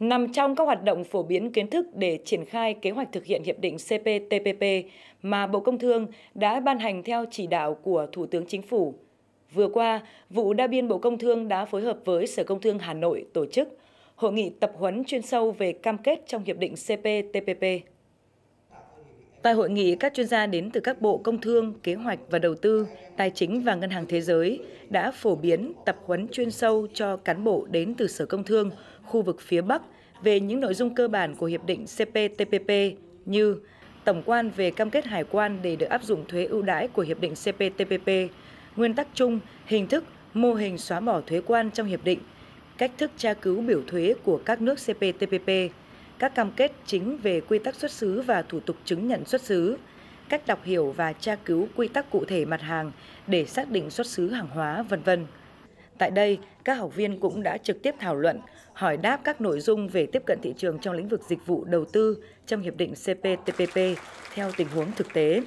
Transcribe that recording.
nằm trong các hoạt động phổ biến kiến thức để triển khai kế hoạch thực hiện hiệp định CPTPP mà Bộ Công Thương đã ban hành theo chỉ đạo của Thủ tướng Chính phủ. Vừa qua, vụ đa biên Bộ Công Thương đã phối hợp với Sở Công Thương Hà Nội tổ chức hội nghị tập huấn chuyên sâu về cam kết trong hiệp định CPTPP. Tại hội nghị, các chuyên gia đến từ các bộ công thương, kế hoạch và đầu tư, tài chính và ngân hàng thế giới đã phổ biến tập huấn chuyên sâu cho cán bộ đến từ Sở Công Thương, khu vực phía Bắc về những nội dung cơ bản của hiệp định CPTPP như tổng quan về cam kết hải quan để được áp dụng thuế ưu đãi của hiệp định CPTPP, nguyên tắc chung, hình thức, mô hình xóa bỏ thuế quan trong hiệp định, cách thức tra cứu biểu thuế của các nước CPTPP, các cam kết chính về quy tắc xuất xứ và thủ tục chứng nhận xuất xứ, cách đọc hiểu và tra cứu quy tắc cụ thể mặt hàng để xác định xuất xứ hàng hóa, vân vân. Tại đây, các học viên cũng đã trực tiếp thảo luận, hỏi đáp các nội dung về tiếp cận thị trường trong lĩnh vực dịch vụ đầu tư trong hiệp định CPTPP theo tình huống thực tế.